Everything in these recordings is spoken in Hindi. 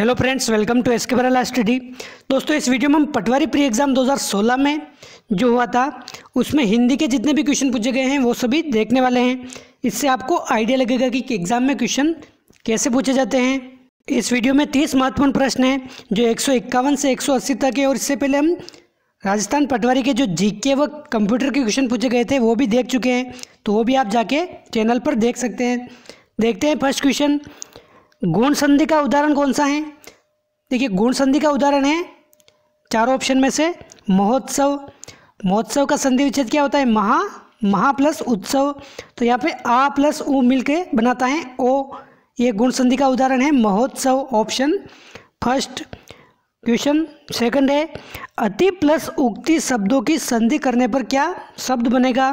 Hello friends welcome to S K Barala study दोस्तों, इस वीडियो में हम पटवारी प्री एग्ज़ाम 2016 में जो हुआ था, उसमें हिंदी के जितने भी क्वेश्चन पूछे गए हैं, वो सभी देखने वाले हैं। इससे आपको आइडिया लगेगा कि एग्ज़ाम में क्वेश्चन कैसे पूछे जाते हैं। इस वीडियो में तीस महत्वपूर्ण प्रश्न हैं, जो एक सौ इक्यावन से एक सौ अस्सी तक है, और इससे पहले हम राजस्थान पटवारी के जो जीके व कंप्यूटर के क्वेश्चन पूछे गए थे, वो भी देख चुके हैं। तो वो भी आप जाके चैनल पर देख सकते हैं। देखते हैं फ़र्स्ट क्वेश्चन गुण संधि का उदाहरण कौन सा है? देखिए, गुण संधि का उदाहरण है चारों ऑप्शन में से, महोत्सव। महोत्सव का संधि विच्छेद क्या होता है? महा महा प्लस उत्सव। तो यहाँ पे आ प्लस उ मिल के बनाता है ओ। ये गुण संधि का उदाहरण है महोत्सव ऑप्शन। फ़र्स्ट क्वेश्चन, सेकंड है, अति प्लस उक्ति शब्दों की संधि करने पर क्या शब्द बनेगा?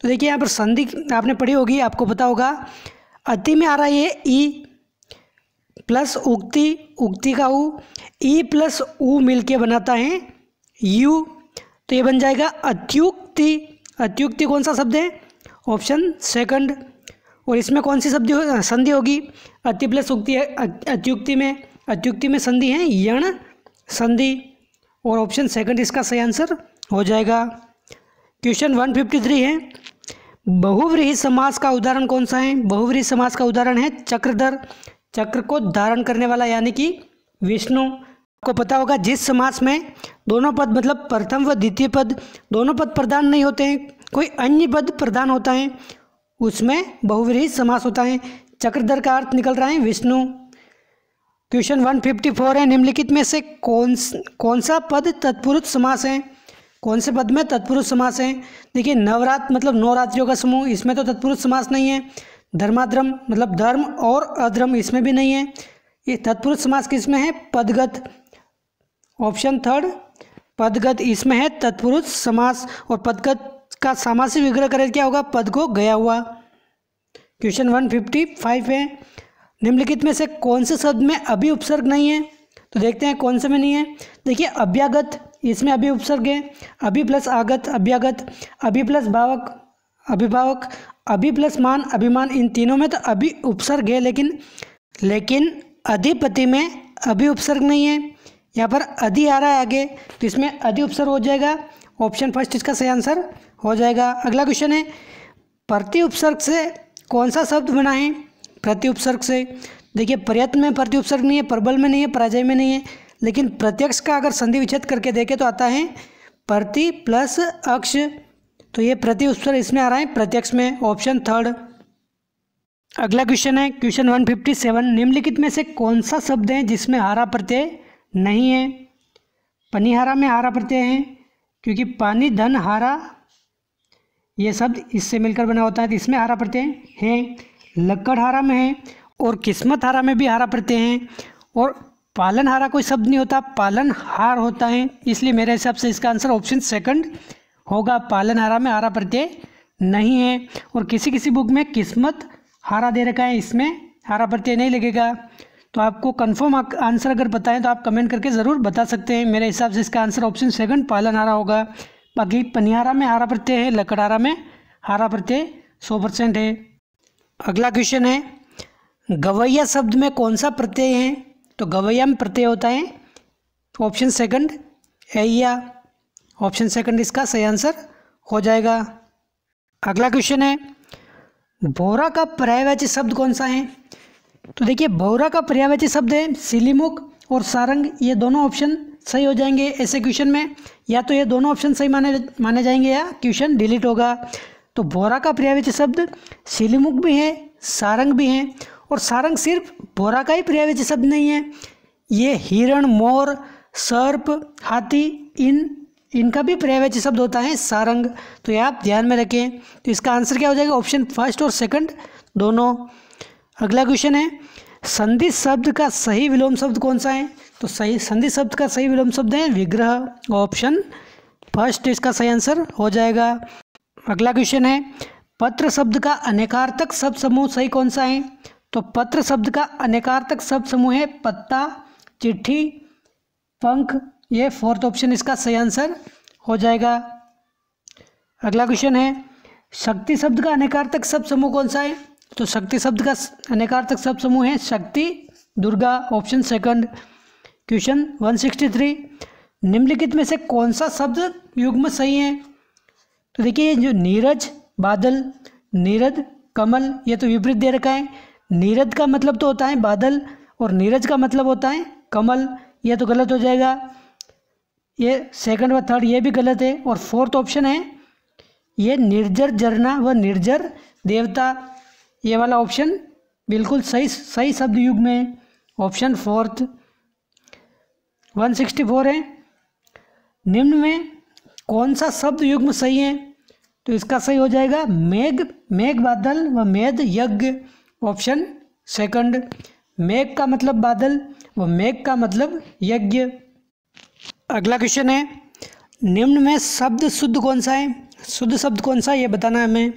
तो देखिए, यहाँ पर संधि आपने पढ़ी होगी, आपको पता होगा। अति में आ रहा है ई। प्लस उक्ति उक्ति का ऊ ई प्लस ऊ मिल के बनाता है यू तो ये बन जाएगा अत्युक्ति। अत्युक्ति कौन सा शब्द है? Option second. और इसमें कौन सी शब्द हो, संधि होगी? अति प्लस उक्ति अत्युक्ति में अत्युक्ति में संधि है यण संधि। और ऑप्शन सेकंड इसका सही आंसर हो जाएगा। क्वेश्चन वन फिफ्टी थ्री है। बहुव्रीही समास का उदाहरण कौन सा है? बहुव्रीही समास का उदाहरण है चक्रधर। चक्र को धारण करने वाला, यानी कि विष्णु को पता होगा जिस समास में दोनों पद मतलब प्रथम व द्वितीय पद, दोनों पद प्रदान नहीं होते हैं, कोई अन्य पद प्रदान होता है, उसमें बहुव्रीही समास होता है। चक्रधर का अर्थ निकल रहा है Vishnu. Question one fifty four है, निम्नलिखित में से कौन कौन सा पद तत्पुरुष समास है? कौन से पद में तत्पुरुष समास है? देखिए नवरात्र मतलब नवरात्रियों का समूह, इसमें तो तत्पुरुष समास नहीं है। धर्माधर्म मतलब धर्म और अधर्म इसमें भी नहीं है। ये तत्पुरुष समास किसमें है? पदगत। ऑप्शन थर्ड, पदगत इसमें है, तत्पुरुष समास। और पदगत का सामासिक विग्रह करें, क्या होगा? पद को गया हुआ। क्वेश्चन वन फिफ्टी, फाइव है। निम्नलिखित में से कौन से शब्द में अभी उपसर्ग नहीं है? तो देखते हैं कौन से में नहीं है। देखिए, अभ्यागत, इसमें अभी उपसर्ग है। अभी प्लस आगत, अभ्यागत। अभी प्लस भावक, अभिभावक अभी प्लस मान अभिमान इन तीनों में तो अभी उपसर्ग है, लेकिन लेकिन अधिपति में अभी उपसर्ग नहीं है। यहाँ पर अधि आ रहा है आगे तो इसमें अधि उपसर्ग हो जाएगा। ऑप्शन फ़र्स्ट इसका सही आंसर हो जाएगा। अगला क्वेश्चन है, प्रति उपसर्ग से कौन सा शब्द बना है? प्रति उपसर्ग से। देखिए, प्रयत्न में प्रति उपसर्ग नहीं है, प्रबल में नहीं है, पराजय में नहीं है, लेकिन प्रत्यक्ष का अगर संधि विच्छेद करके देखें तो आता है, प्रति प्लस अक्ष तो ये प्रति उत्तर इसमें आ रहा है, प्रत्यक्ष में ऑप्शन थर्ड अगला क्वेश्चन है क्वेश्चन वन फिफ्टी सेवन निम्नलिखित में से कौन सा शब्द है जिसमें हारा प्रत्यय नहीं है? पनिहारा में हारा प्रत्यय है, क्योंकि पानी, धन, हारा, ये शब्द इससे मिलकर बना होता है तो इसमें हारा प्रत्यय है। लक्कड़हारा में है, और किस्मत हारा में भी हारा प्रत्यय है, और पालन हारा कोई शब्द नहीं होता, पालन हार होता है, इसलिए मेरे हिसाब से इसका आंसर ऑप्शन सेकंड होगा, पालन हारा में हारा प्रत्यय नहीं है। और किसी किसी बुक में किस्मत हारा दे रखा है, इसमें हारा प्रत्यय नहीं लगेगा। तो आपको कंफर्म आंसर अगर बताएँ तो आप कमेंट करके ज़रूर बता सकते हैं। मेरे हिसाब से इसका आंसर ऑप्शन सेकंड पालन हारा होगा। बाकी पनिहारा में हारा प्रत्यय है लकड़ारा में हारा प्रत्यय सौ परसेंट है। अगला क्वेश्चन है, गवैया शब्द में कौन सा प्रत्यय है? तो गवैया में प्रत्यय होता है ऑप्शन सेकंड ऐया ऑप्शन सेकंड इसका, सही आंसर हो जाएगा। अगला क्वेश्चन है, बोरा का पर्यायवाची शब्द कौन सा है? तो देखिए, बोरा का पर्यायवाची शब्द है सिलीमुख और सारंग, ये दोनों ऑप्शन सही हो जाएँगे ऐसे क्वेश्चन में। या तो ये दोनों ऑप्शन सही माने माने जाएँगे या क्वेश्चन डिलीट होगा। तो बोरा का पर्यायवाची शब्द सिलीमुख भी है, सारंग भी है, और सारंग सिर्फ़ बोरा का ही पर्यायवाची शब्द नहीं है। ये हिरण मोर सर्प, हाथी, इन इनका भी पर्यायवाची शब्द होता है सारंग। तो ये आप ध्यान में रखें। तो इसका आंसर क्या हो जाएगा? ऑप्शन फ़र्स्ट और सेकंड दोनों। अगला क्वेश्चन है, संधि शब्द का सही विलोम शब्द कौन सा है? तो सही, संधि शब्द का सही विलोम शब्द है विग्रह। ऑप्शन फ़र्स्ट इसका सही आंसर हो जाएगा। अगला क्वेश्चन है, पत्र शब्द का अनेकार्थक शब्द समूह सही कौन सा है? तो पत्र शब्द का अनेकार्थक शब्द समूह है पत्ता, चिट्ठी, पंख ये फोर्थ ऑप्शन इसका सही आंसर हो जाएगा। अगला क्वेश्चन है, शक्ति शब्द का अनेकार्थक शब्द समूह कौन सा है? तो शक्ति शब्द का अनेकार्थक शब्द समूह है शक्ति, दुर्गा ऑप्शन सेकंड क्वेश्चन 163 निम्नलिखित में से कौन सा शब्द युग्म सही है? तो देखिए जो नीरज, बादल, नीरद, कमल, ये तो विपरीत दे रखा है। नीरद का मतलब तो होता है बादल और नीरज का मतलब होता है कमल। यह तो गलत हो जाएगा। ये सेकंड व थर्ड ये भी गलत है और फोर्थ ऑप्शन है, ये निर्जर झरना व निर्जर देवता, ये वाला ऑप्शन बिल्कुल सही सही शब्द युग में option fourth one sixty four है। निम्न में कौन सा शब्द युग्म सही है? तो इसका सही हो जाएगा मेघ मेघ बादल व मेघ यज्ञ। ऑप्शन सेकंड मेघ का मतलब बादल व मेघ का मतलब यज्ञ। अगला क्वेश्चन है, निम्न में शब्द शुद्ध कौन सा है? शुद्ध शब्द कौन सा है, ये बताना है हमें।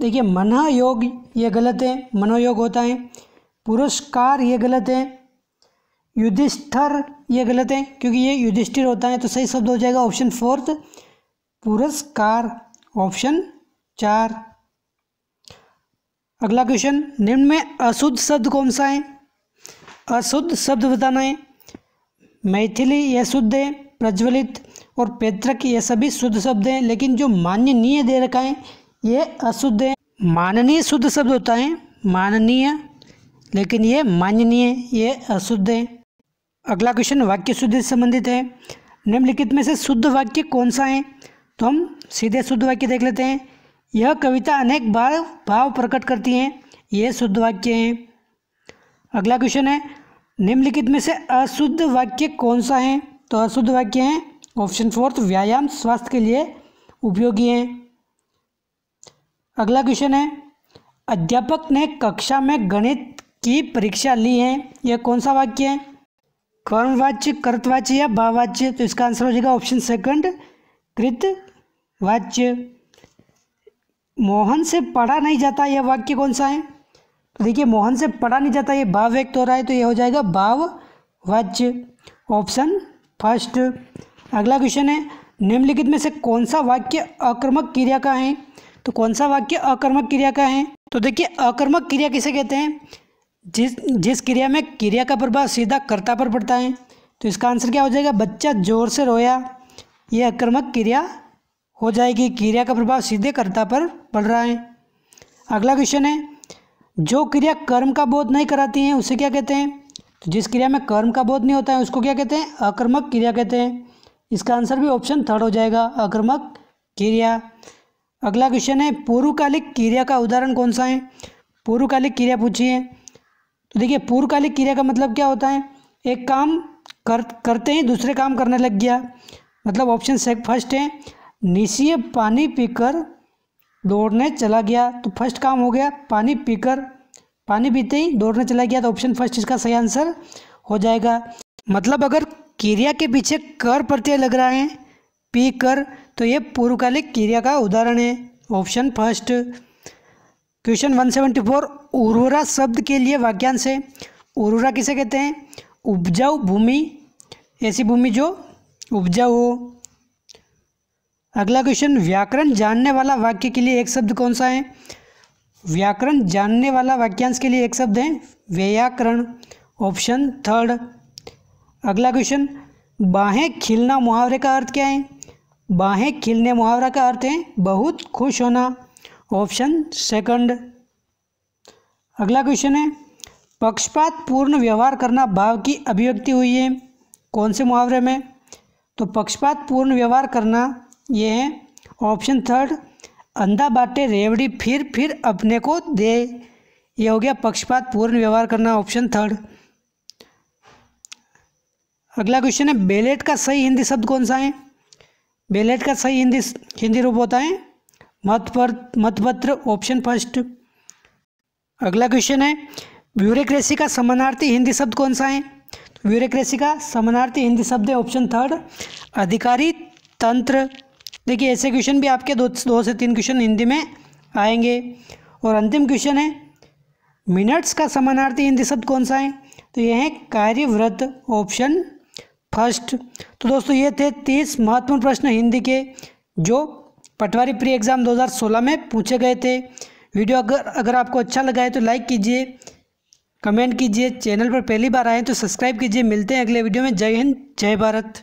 देखिए मना योग ये गलत है, मनोयोग होता है। पुरस्कार ये गलत है। युधिष्ठर ये गलत है, क्योंकि ये युधिष्ठिर होता है तो सही शब्द हो जाएगा ऑप्शन फोर्थ पुरस्कार ऑप्शन चार। अगला क्वेश्चन निम्न में अशुद्ध शब्द कौन सा है? अशुद्ध शब्द बताना है। मैथिली यह शुद्ध है, प्रज्वलित और पैतृक ये सभी शुद्ध शब्द हैं, लेकिन जो माननीय दे रखा है, ये अशुद्ध है। माननीय शुद्ध शब्द होता है, माननीय, लेकिन ये माननीय, ये अशुद्ध है। अगला क्वेश्चन वाक्य शुद्ध से संबंधित है। निम्नलिखित में से शुद्ध वाक्य कौन सा है? तो हम सीधे शुद्ध वाक्य देख लेते हैं। यह कविता अनेक बार भाव प्रकट करती है। ये शुद्ध वाक्य है। अगला क्वेश्चन है निम्नलिखित में से अशुद्ध वाक्य कौन सा है? तो अशुद्ध वाक्य हैं ऑप्शन फोर्थ व्यायाम स्वास्थ्य के लिए उपयोगी हैं। अगला क्वेश्चन है, अध्यापक ने कक्षा में गणित की परीक्षा ली है, यह कौन सा वाक्य है? कर्मवाच्य कर्तवाच्य या भाववाच्य तो इसका आंसर हो जाएगा ऑप्शन सेकंड कृत वाच्य मोहन से पढ़ा नहीं जाता, यह वाक्य कौन सा है? तो देखिए, मोहन से पढ़ा नहीं जाता, ये भाव व्यक्त हो रहा है तो ये हो जाएगा भाव वाच्य। ऑप्शन फ़र्स्ट, अगला क्वेश्चन है, निम्नलिखित में से कौन सा वाक्य अकर्मक क्रिया का है? तो कौन सा वाक्य अकर्मक क्रिया का है? तो देखिए अकर्मक क्रिया किसे कहते हैं? जिस जिस क्रिया में क्रिया का प्रभाव सीधा कर्ता पर पड़ता है। तो इसका आंसर क्या हो जाएगा? बच्चा ज़ोर से रोया यह अकर्मक क्रिया हो जाएगी। क्रिया का प्रभाव सीधे कर्ता पर पड़ रहा है। अगला क्वेश्चन है जो क्रिया कर्म का बोध नहीं कराती हैं, उसे क्या कहते हैं? तो जिस क्रिया में कर्म का बोध नहीं होता है, उसको क्या कहते हैं? अकर्मक क्रिया कहते हैं। इसका आंसर भी ऑप्शन थर्ड हो जाएगा, अकर्मक क्रिया। अगला क्वेश्चन है, पूर्वकालिक क्रिया का उदाहरण कौन सा है? पूर्वकालिक क्रिया पूछिए। तो देखिए, पूर्वकालिक क्रिया का मतलब क्या होता है? एक काम कर, करते ही दूसरे काम करने लग गया। मतलब ऑप्शन से फ़र्स्ट है निशीय पानी पीकर दौड़ने चला गया तो फ़र्स्ट काम हो गया पानी पीकर। पानी पीते ही दौड़ने चला गया तो ऑप्शन फ़र्स्ट इसका सही आंसर हो जाएगा। मतलब अगर क्रिया के पीछे कर प्रत्यय लग रहा है पी कर तो ये पूर्वकालिक क्रिया का उदाहरण है option first question one seventy four उर्वरा शब्द के लिए वाक्यांश है। उर्वरा किसे कहते हैं? उपजाऊ भूमि, ऐसी भूमि जो उपजाऊ हो। अगला क्वेश्चन व्याकरण जानने वाला वाक्य के लिए एक शब्द कौन सा है? व्याकरण जानने वाला वाक्यांश के लिए एक शब्द है, व्याकरण। ऑप्शन थर्ड अगला क्वेश्चन बाहें खिलना मुहावरे का अर्थ क्या है? बाहें खिलने मुहावरा का अर्थ है, बहुत खुश होना। ऑप्शन सेकंड अगला क्वेश्चन है, पक्षपात पूर्ण व्यवहार करना भाव की अभिव्यक्ति हुई है, कौन से मुहावरे में? तो पक्षपात पूर्ण व्यवहार करना ये है ऑप्शन थर्ड अंधा बाटे रेवड़ी फिर फिर अपने को दे। ये हो गया पक्षपात, पूर्ण व्यवहार करना ऑप्शन थर्ड अगला क्वेश्चन है, बेलेट का सही हिंदी शब्द कौन सा है? बेलेट का सही हिंदी हिंदी रूप होता है। मतपर मतपत्र ऑप्शन फ़र्स्ट अगला क्वेश्चन है ब्यूरोक्रेसी का समानार्थी हिंदी शब्द कौन सा है? ब्यूरोक्रेसी का समानार्थी हिंदी शब्द है ऑप्शन थर्ड अधिकारी, तंत्र। देखिए, ऐसे क्वेश्चन भी आपके दो दो से तीन क्वेश्चन हिंदी में आएँगे। और अंतिम क्वेश्चन है मिनट्स का समानार्थी हिंदी शब्द कौन सा है? तो यह है कार्यव्रत ऑप्शन फ़र्स्ट तो दोस्तों, ये थे तीस महत्वपूर्ण प्रश्न हिंदी के, जो पटवारी प्री एग्ज़ाम 2016 में पूछे गए थे। वीडियो अगर अगर आपको अच्छा लगा है तो लाइक कीजिए कमेंट कीजिए चैनल पर पहली बार आए तो सब्सक्राइब कीजिए। मिलते हैं अगले वीडियो में। जय हिंद, जय भारत।